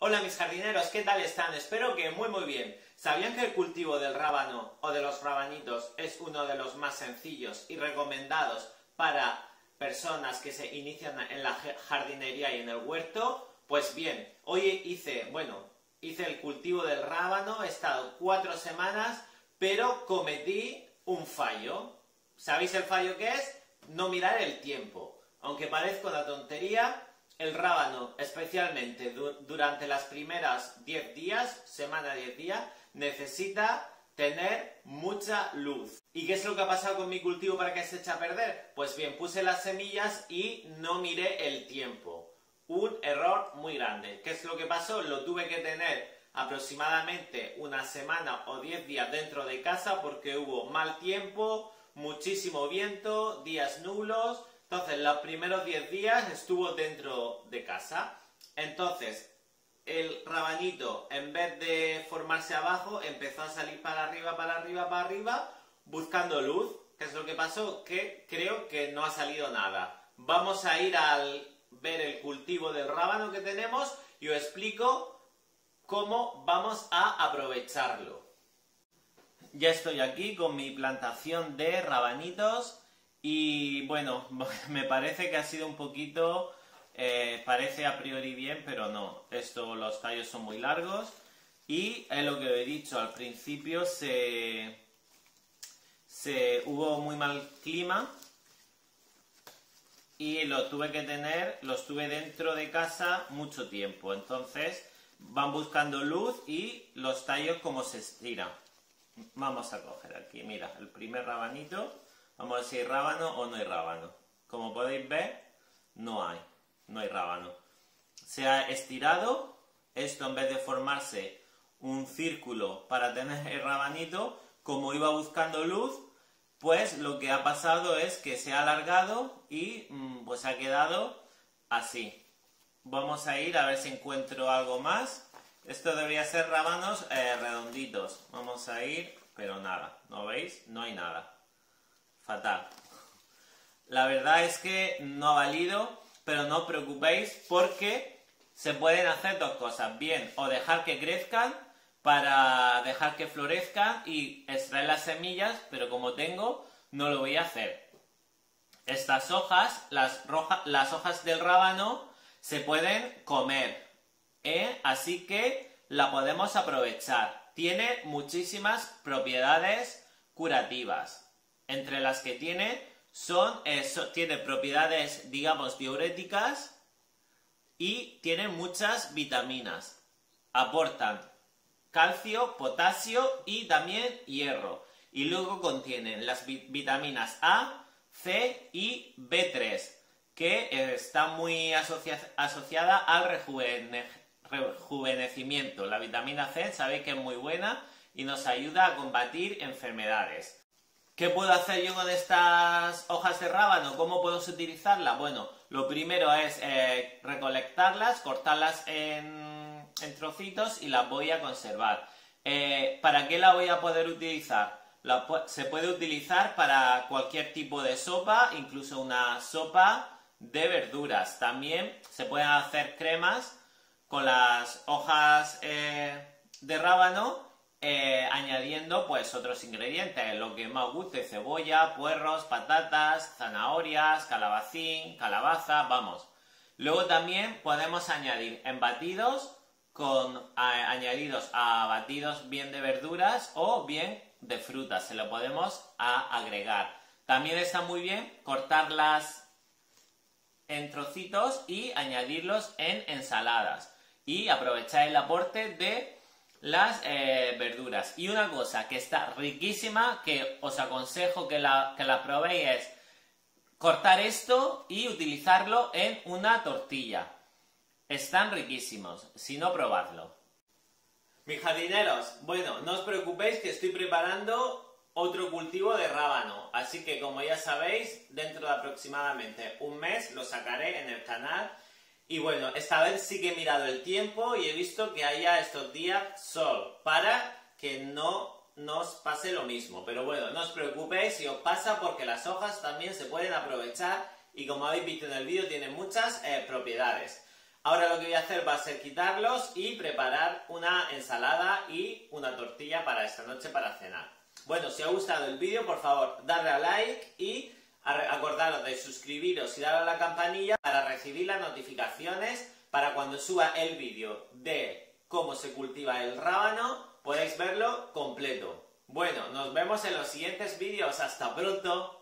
Hola mis jardineros, ¿qué tal están? Espero que muy muy bien. ¿Sabían que el cultivo del rábano o de los rabanitos es uno de los más sencillos y recomendados para personas que se inician en la jardinería y en el huerto? Pues bien, hoy hice, bueno, hice el cultivo del rábano, he estado cuatro semanas, pero cometí un fallo. ¿Sabéis el fallo que es? No mirar el tiempo. Aunque parezca una tontería, el rábano, especialmente durante las primeras 10 días, semana 10 días, necesita tener mucha luz. ¿Y qué es lo que ha pasado con mi cultivo para que se eche a perder? Pues bien, puse las semillas y no miré el tiempo. Un error muy grande. ¿Qué es lo que pasó? Lo tuve que tener aproximadamente una semana o 10 días dentro de casa porque hubo mal tiempo, muchísimo viento, días nulos, entonces, los primeros 10 días estuvo dentro de casa. Entonces, el rabanito, en vez de formarse abajo, empezó a salir para arriba, para arriba, para arriba, buscando luz. ¿Qué es lo que pasó? Que creo que no ha salido nada. Vamos a ir al ver el cultivo del rábano que tenemos y os explico cómo vamos a aprovecharlo. Ya estoy aquí con mi plantación de rabanitos y bueno, me parece que ha sido un poquito, eh, parece a priori bien, pero no. Esto, los tallos son muy largos y es lo que he dicho al principio, se, se hubo muy mal clima y lo tuve que tener, los tuve dentro de casa mucho tiempo. Entonces van buscando luz y los tallos como se estiran. Vamos a coger aquí, mira, el primer rabanito Vamos a ver si hay rábano o no hay rábano. Como podéis ver, no hay, no hay rábano. Se ha estirado, esto en vez de formarse un círculo para tener el rabanito, como iba buscando luz, pues lo que ha pasado es que se ha alargado y mm, pues ha quedado así. Vamos a ir a ver si encuentro algo más. Esto debería ser rábanos eh, redonditos. Vamos a ir, pero nada, ¿no veis? No hay nada fatal. La verdad es que no ha valido, pero no os preocupéis porque se pueden hacer dos cosas. Bien, o dejar que crezcan para dejar que florezcan y extraer las semillas, pero como tengo, no lo voy a hacer. Estas hojas, las, hojas del rábano, se pueden comer, ¿eh? así que la podemos aprovechar. Tiene muchísimas propiedades curativas entre las que tiene son, eh, tiene propiedades, digamos, diuréticas y tiene muchas vitaminas. Aportan calcio, potasio y también hierro. Y luego contienen las vitaminas A, C y B3, que eh, está muy asociada al rejuvenecimiento. La vitamina C sabéis que es muy buena y nos ayuda a combatir enfermedades. ¿Qué puedo hacer yo con estas hojas de rábano? ¿Cómo puedo utilizarlas? Bueno, lo primero es eh, recolectarlas, cortarlas en, trocitos y las voy a conservar. Eh, ¿Para qué la voy a poder utilizar? se puede utilizar para cualquier tipo de sopa, incluso una sopa de verduras. También se pueden hacer cremas con las hojas eh, de rábano eh, añadiendo pues otros ingredientes, lo que más guste, cebolla, puerros, patatas, zanahorias, calabacín, calabaza, vamos. Luego también podemos añadir en batidos con añadidos a batidos bien de verduras o bien de frutas, se lo podemos agregar. También está muy bien cortarlas en trocitos y añadirlos en ensaladas y aprovechar el aporte de las eh, verduras. Y una cosa que está riquísima, que os aconsejo que la, que la probéis, es cortar esto y utilizarlo en una tortilla. Están riquísimos, si no probadlo. Mis jardineros, bueno, no os preocupéis que estoy preparando otro cultivo de rábano, así que como ya sabéis, dentro de aproximadamente un mes lo sacaré en el canal y bueno, esta vez sí que he mirado el tiempo y he visto que haya estos días sol para que no nos pase lo mismo. Pero bueno, no os preocupéis si os pasa porque las hojas también se pueden aprovechar y como habéis visto en el vídeo tienen muchas eh, propiedades. Ahora lo que voy a hacer va a ser quitarlos y preparar una ensalada y una tortilla para esta noche para cenar. Bueno, si os ha gustado el vídeo, por favor, darle a like y acordaros de suscribiros y darle a la campanilla para recibir las notificaciones para cuando suba el vídeo de cómo se cultiva el rábano, podáis verlo completo. Bueno, nos vemos en los siguientes vídeos. Hasta pronto.